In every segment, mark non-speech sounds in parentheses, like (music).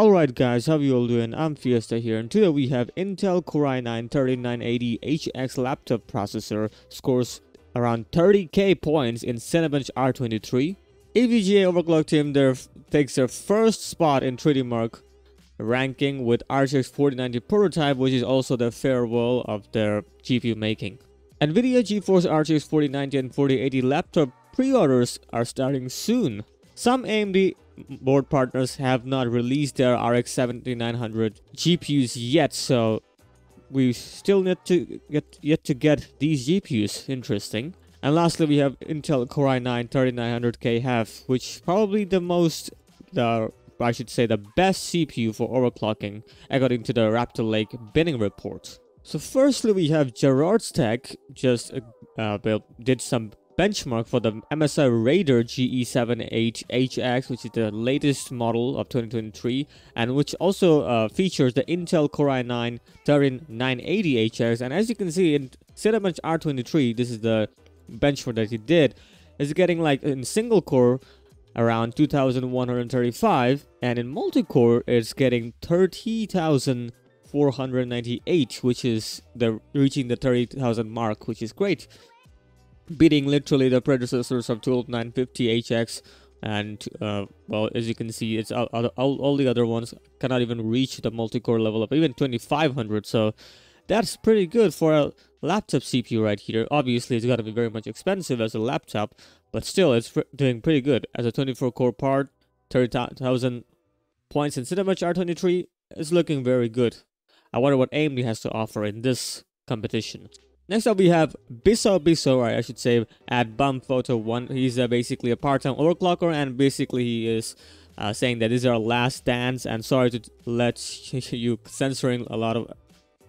Alright guys, how you all doing? I'm Fiesta here and today we have Intel Core i9-3980HX laptop processor scores around 30k points in Cinebench R23. EVGA Overclock team there takes their first spot in 3DMark ranking with RTX 4090 prototype which is also the farewell of their GPU making. NVIDIA GeForce RTX 4090 and 4080 laptop pre-orders are starting soon. Some AMD board partners have not released their RX 7900 GPUs yet, so we still need to get yet to get these GPUs. Interesting. And lastly, we have Intel Core i9 3900KF, which probably the most, the I should say the best CPU for overclocking, according to the Raptor Lake binning report. So firstly, we have Jarrod's Tech just uh, did some benchmark for the MSI Raider GE78HX, which is the latest model of 2023, and which also uh, features the Intel Core i9 13980HX. And as you can see in Cinebench R23, this is the benchmark that he did, is getting like in single core around 2135, and in multi-core it's getting 30,498, which is the reaching the 30,000 mark, which is great beating literally the predecessors of 12950HX and uh, well as you can see it's all, all, all, the other ones cannot even reach the multi-core level of even 2500 so that's pretty good for a laptop CPU right here. Obviously it's got to be very much expensive as a laptop but still it's doing pretty good. As a 24 core part 30,000 points in Cinebench R23 is looking very good. I wonder what AMD has to offer in this competition Next up, we have Biso Biso, right, I should say, at Bum Photo 1. He's uh, basically a part-time overclocker, and basically he is uh, saying that this is our last dance, and sorry to let (laughs) you censoring a lot of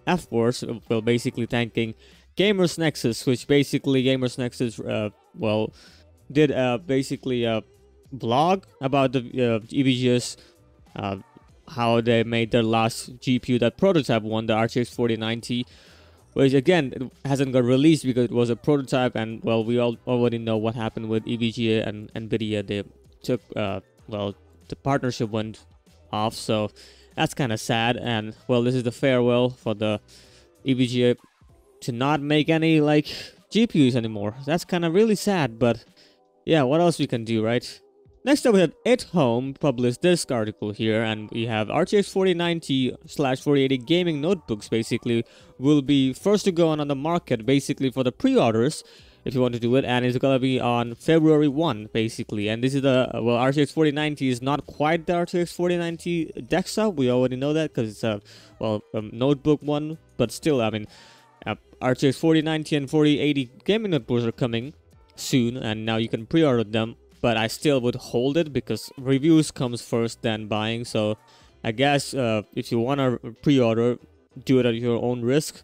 F-words, well, basically thanking Gamers Nexus, which basically Gamers Nexus, uh, well, did basically a blog about the uh, EVGA's uh, how they made their last GPU, that prototype one, the RTX 4090, which again hasn't got released because it was a prototype and well we all already know what happened with EVGA and Nvidia. They took uh, well the partnership went off so that's kind of sad. And well this is the farewell for the EVGA to not make any like GPUs anymore. That's kind of really sad but yeah what else we can do right Next up, we have IT Home published this article here, and we have RTX 4090 slash 4080 gaming notebooks basically will be first to go on on the market basically for the pre-orders if you want to do it, and it's gonna be on February 1 basically. And this is the well, RTX 4090 is not quite the RTX 4090 desktop. We already know that because it's a well a notebook one, but still, I mean, uh, RTX 4090 and 4080 gaming notebooks are coming soon, and now you can pre-order them but I still would hold it because reviews comes first then buying. So I guess uh, if you want to pre-order, do it at your own risk.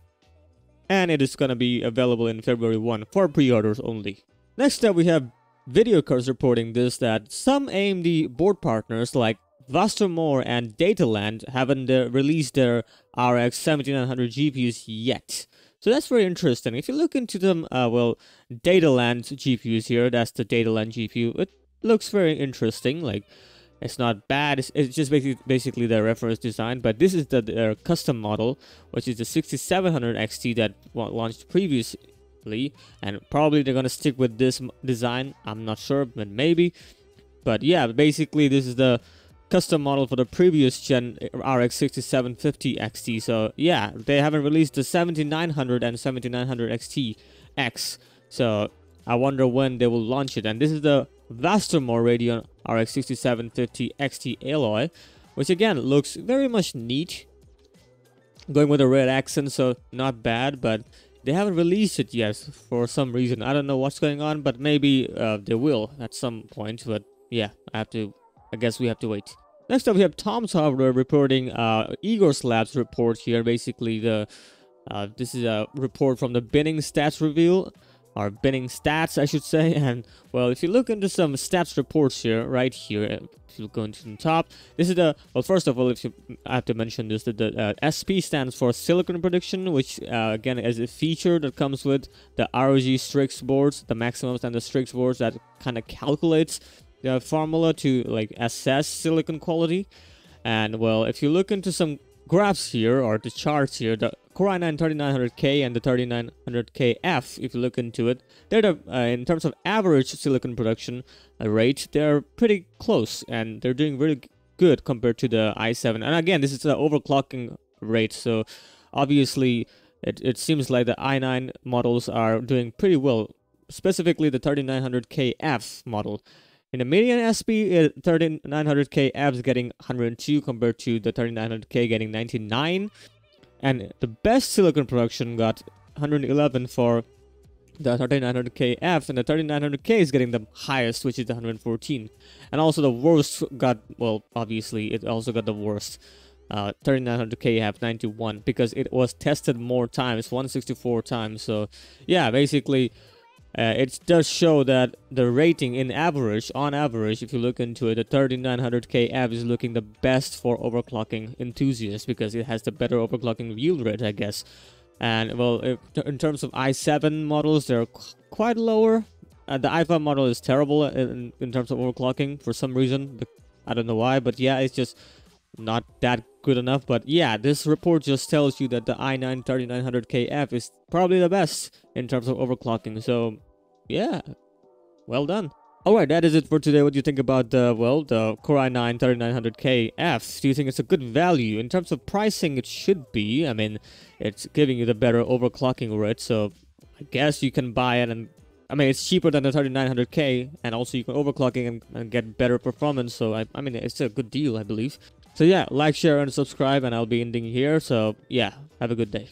And it is going to be available in February 1 for pre-orders only. Next up we have VideoCardz reporting this that some AMD board partners like Vastarmor and Dataland haven't uh, released their RX 7900 GPUs yet. So that's very interesting. If you look into them, uh, well, Dataland GPUs here, that's the Dataland GPU. It looks very interesting. Like, it's not bad. It's, it's just basically, basically their reference design. But this is the their custom model, which is the 6700 XT that launched previously. And probably they're going to stick with this design. I'm not sure, but maybe. But yeah, basically this is the custom model for the previous gen RX 6750 XT. So yeah, they haven't released the 7900 and 7900 XT X. So I wonder when they will launch it. And this is the Vastarmor Radeon RX 6750 XT Alloy, which again looks very much neat. Going with a red accent, so not bad, but they haven't released it yet for some reason. I don't know what's going on, but maybe uh, they will at some point. But yeah, I have to I guess we have to wait. Next up, we have Tom's Hardware reporting uh, Igor's Labs report here. Basically, the uh, this is a report from the binning stats reveal, or binning stats, I should say. (laughs) And well, if you look into some stats reports here, right here, if you go into the top, this is the well. First of all, if you I have to mention this, that the uh, SP stands for Silicon Prediction, which uh, again is a feature that comes with the ROG Strix boards, the Maximums and the Strix boards that kind of calculates the formula to like assess silicon quality And well, if you look into some graphs here or the charts here, the Core i9 3900K and the 3900KF, if you look into it, they're the, uh, in terms of average silicon production uh, rate, they're pretty close and they're doing really good compared to the i7. And again, this is the overclocking rate, so obviously it, it seems like the i9 models are doing pretty well, specifically the 3900KF model. In the median SP, uh, 3900KF is getting 102 compared to the 3900K getting 99. And the best silicon production got 111 for the 3900KF, and the 3900K is getting the highest, which is the 114. And also the worst got, well, obviously, it also got the worst. Uh, 3900K have 91 because it was tested more times, 164 times. So, yeah, basically, uh, it does show that the rating in average, on average, if you look into it, the 3900KF is looking the best for overclocking enthusiasts because it has the better overclocking yield rate, I guess. And well, if, in terms of i7 models, they're qu quite lower. Uh, the i5 model is terrible in, in terms of overclocking for some reason. I don't know why, but yeah, it's just not that good enough. But yeah, this report just tells you that the i9 3900KF is probably the best in terms of overclocking. So yeah, well done. Alright, that is it for today. What do you think about the, well, the Core i9 3900KF? Do you think it's a good value? In terms of pricing, it should be. I mean, it's giving you the better overclocking rate, so I guess you can buy it and I mean, it's cheaper than the 3900K, and also you can overclocking and, and get better performance, so I, I mean, it's a good deal, I believe. So yeah, like, share, and subscribe, and I'll be ending here, so yeah, have a good day.